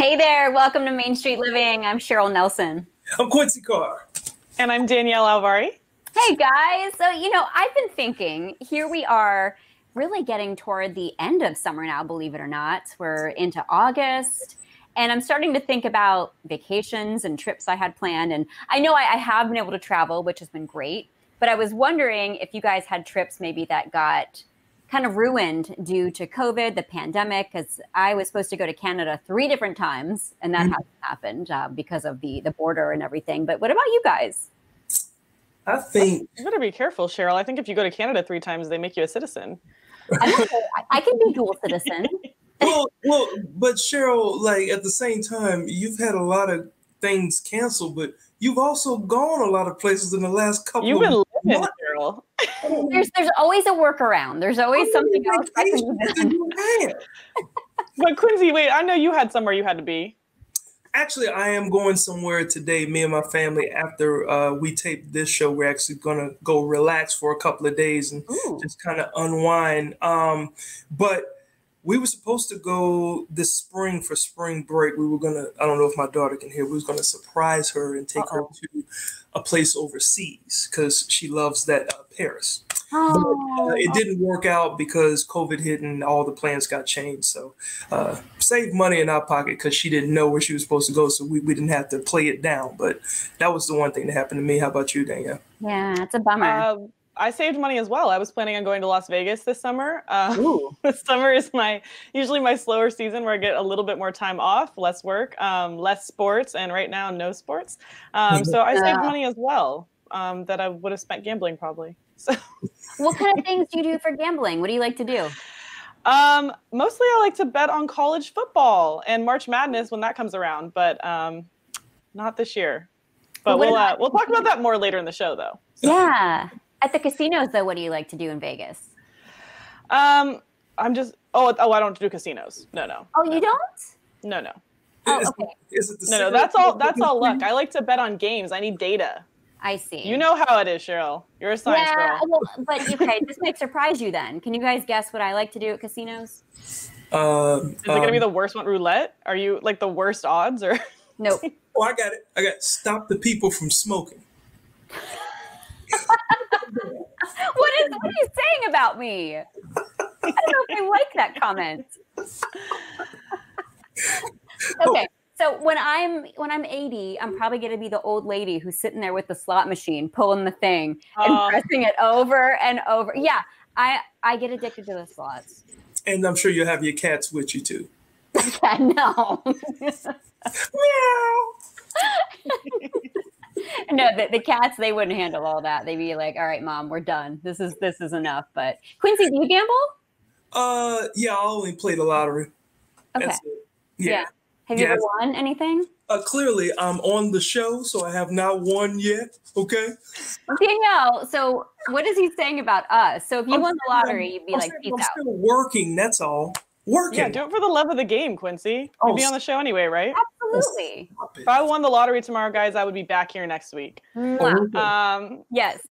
Hey there, welcome to Main Street Living. I'm Cheryl Nelson. I'm Quincy Carr. And I'm Danielle Alvari. Hey guys. So, you know, I've been thinking, here we are really getting toward the end of summer now, believe it or not. We're into August. And I'm starting to think about vacations and trips I had planned. And I know I, I have been able to travel, which has been great. But I was wondering if you guys had trips maybe that got kind of ruined due to COVID, the pandemic, because I was supposed to go to Canada three different times, and that mm-hmm. hasn't happened uh, because of the the border and everything. But what about you guys? I think you better be careful, Cheryl. I think if you go to Canada three times, they make you a citizen. I, I can be dual citizen. well, well, but Cheryl, like at the same time, you've had a lot of things canceled, but you've also gone a lot of places in the last couple. You've been of living, months. There's there's always a workaround. There's always oh, something else. but Quincy, wait, I know you had somewhere you had to be. Actually, I am going somewhere today. Me and my family, after uh, we tape this show, we're actually gonna go relax for a couple of days and Ooh. just kind of unwind. Um, but we were supposed to go this spring for spring break. We were gonna, I don't know if my daughter can hear, we was gonna surprise her and take Uh-oh. her to a place overseas because she loves that uh, Paris. Oh. But, uh, it didn't work out because COVID hit and all the plans got changed. So uh, saved money in our pocket because she didn't know where she was supposed to go. So we, we didn't have to play it down. But that was the one thing that happened to me. How about you, Danielle? Yeah, it's a bummer. Um, I saved money as well. I was planning on going to Las Vegas this summer. Uh, this summer is my usually my slower season where I get a little bit more time off, less work, um, less sports, and right now no sports. Um, so I saved money as well um, that I would have spent gambling probably. So, what kind of things do you do for gambling? What do you like to do? Um, mostly I like to bet on college football and March Madness when that comes around, but um, not this year. But we'll uh, we'll talk about that more later in the show, though. So. Yeah. At the casinos, though, what do you like to do in Vegas? Um, I'm just oh oh I don't do casinos. No no. Oh, you don't? No no. Oh, okay. Is it no no? That's all. That's all luck. I like to bet on games. I need data. I see. You know how it is, Cheryl. You're a science yeah, girl. Well, but okay, this might surprise you. Then, can you guys guess what I like to do at casinos? Um, is it gonna be the worst one? Roulette? Are you like the worst odds or? Nope. oh, I got it. I got stop the people from smoking. Is what are you saying about me? I don't know if I like that comment. okay. So when I'm when I'm 80, I'm probably going to be the old lady who's sitting there with the slot machine, pulling the thing and uh, pressing it over and over. Yeah, I I get addicted to the slots. And I'm sure you'll have your cats with you too. yeah, no. Meow. no, the, the cats they wouldn't handle all that. They'd be like, "All right, mom, we're done. This is this is enough." But Quincy, do you gamble? Uh, yeah, I only play the lottery. Okay. Yeah. yeah. Have you yeah. ever won anything? Uh, clearly, I'm on the show, so I have not won yet. Okay. Danielle, so what is he saying about us? So if you I'm won the lottery, you'd be I'm like, "Peace I'm out." Still working. That's all working. Yeah, do it for the love of the game, Quincy. Oh, You'd be on the show anyway, right? Absolutely. If I won the lottery tomorrow, guys, I would be back here next week. Um, um, yes.